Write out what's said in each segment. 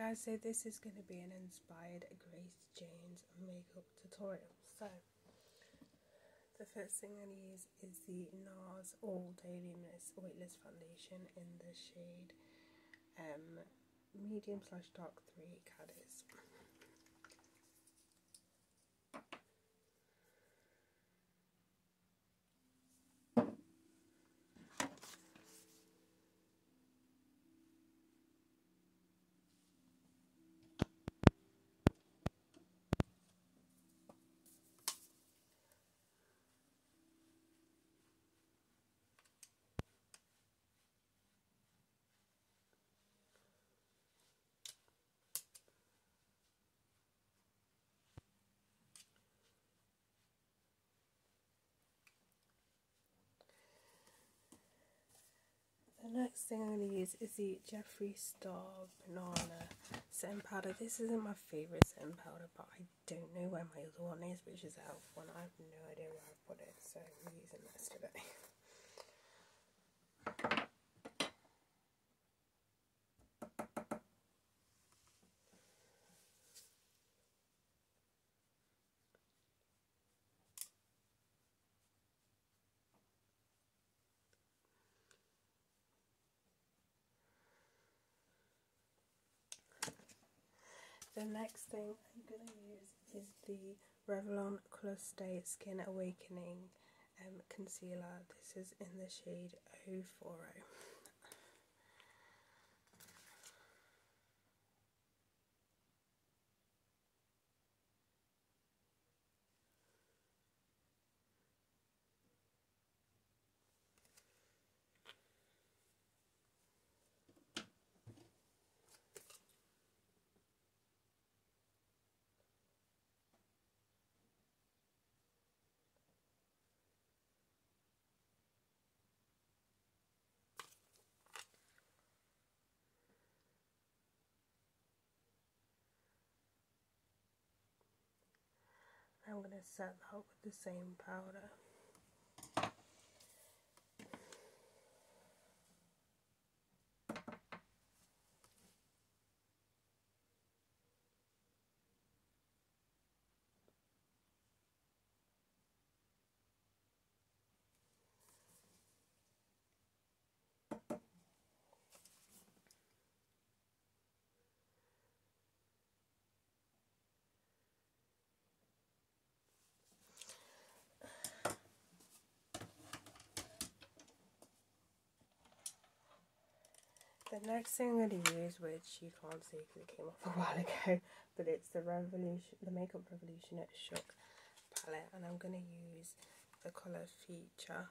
guys, so this is going to be an inspired Grace Jones makeup tutorial. So, the first thing to use is the NARS All Day Luminous Weightless Foundation in the shade um, Medium slash Dark 3 Cadiz. Next thing I'm going to use is the Jeffree Star Banana Setting Powder. This isn't my favourite setting powder, but I don't know where my other one is, which is the Elf one. I have no idea where I put it, so I'm using this today. The next thing I'm going to use is the Revlon Colour Stay Skin Awakening um, Concealer. This is in the shade 040. I'm going to set that with the same powder. The next thing I'm going to use, which you can't see because it came off a while ago, but it's the Revolution, the Makeup Revolution Shook palette, and I'm going to use the colour Feature,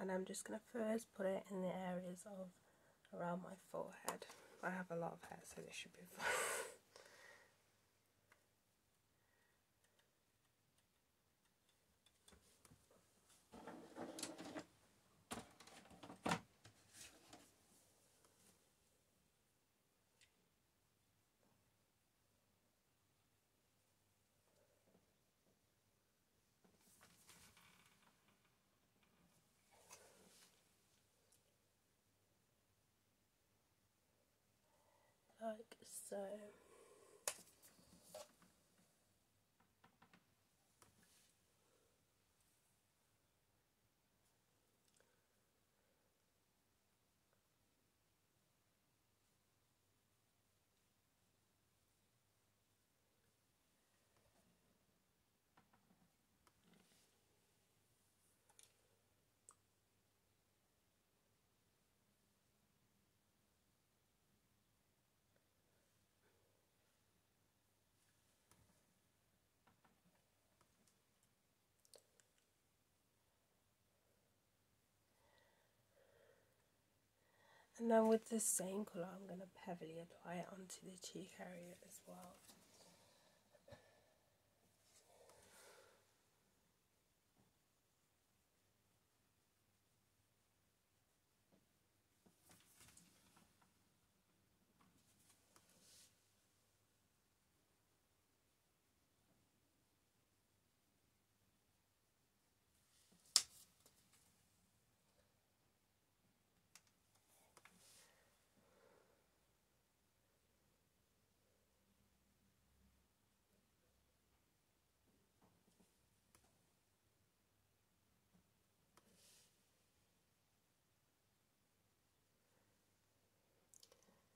and I'm just going to first put it in the areas of around my forehead. I have a lot of hair, so this should be fine. Like so. And then with the same colour, I'm going to heavily apply it onto the cheek area as well.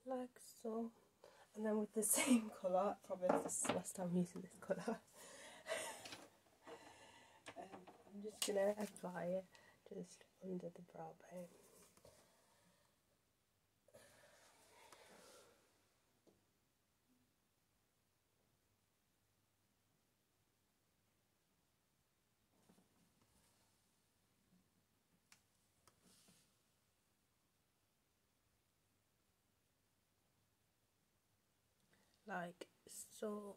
Like so. And then with the same colour probably this is the last time I'm using this colour. Um, I'm just gonna apply it just under the brow bone like so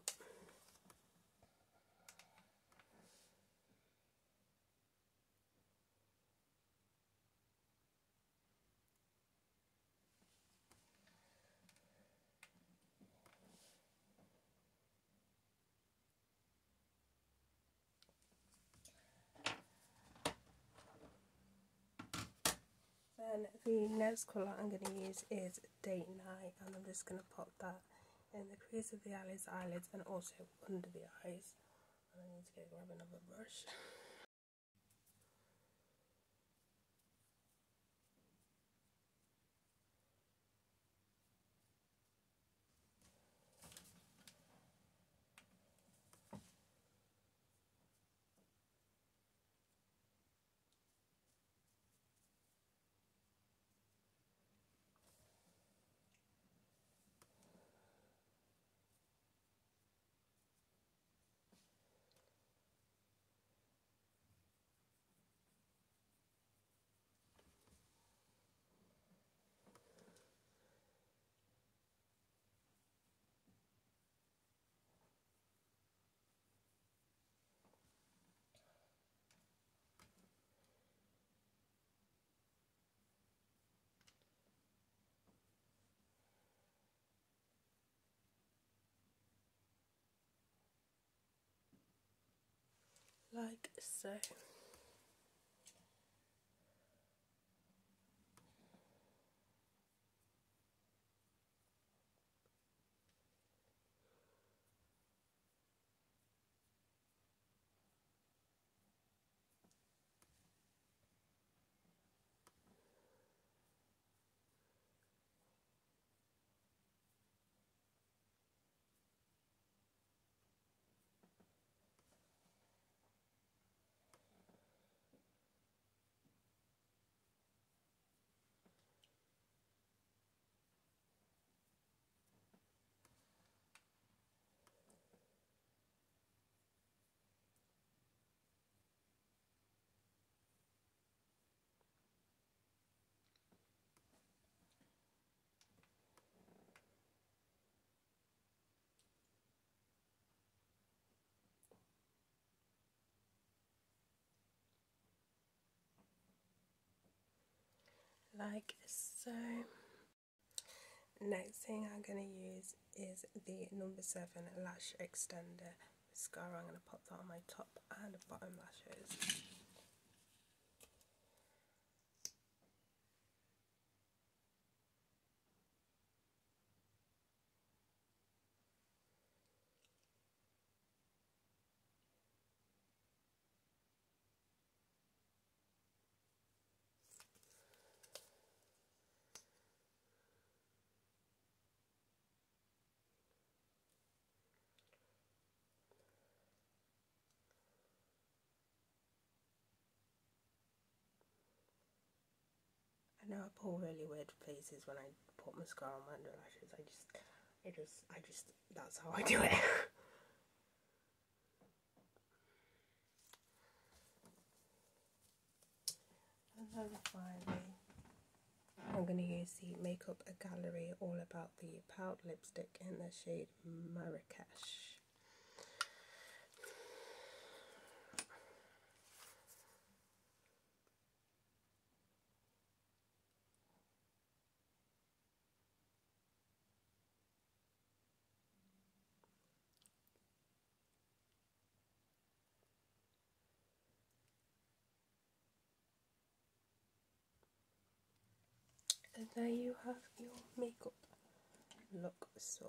Then the next colour I'm going to use is Date Night and I'm just going to pop that in the crease of the eyelids, eyelids and also under the eyes. And I need to go grab another brush. like so. Like so. Next thing I'm going to use is the number 7 lash extender mascara. I'm going to pop that on my top and bottom lashes. Know I pull really weird places when I put mascara on my under lashes. I just, I just, I just, that's how I do it. and then finally, I'm going to use the Makeup A Gallery All About the Pout lipstick in the shade Marrakesh. And there you have your makeup look. So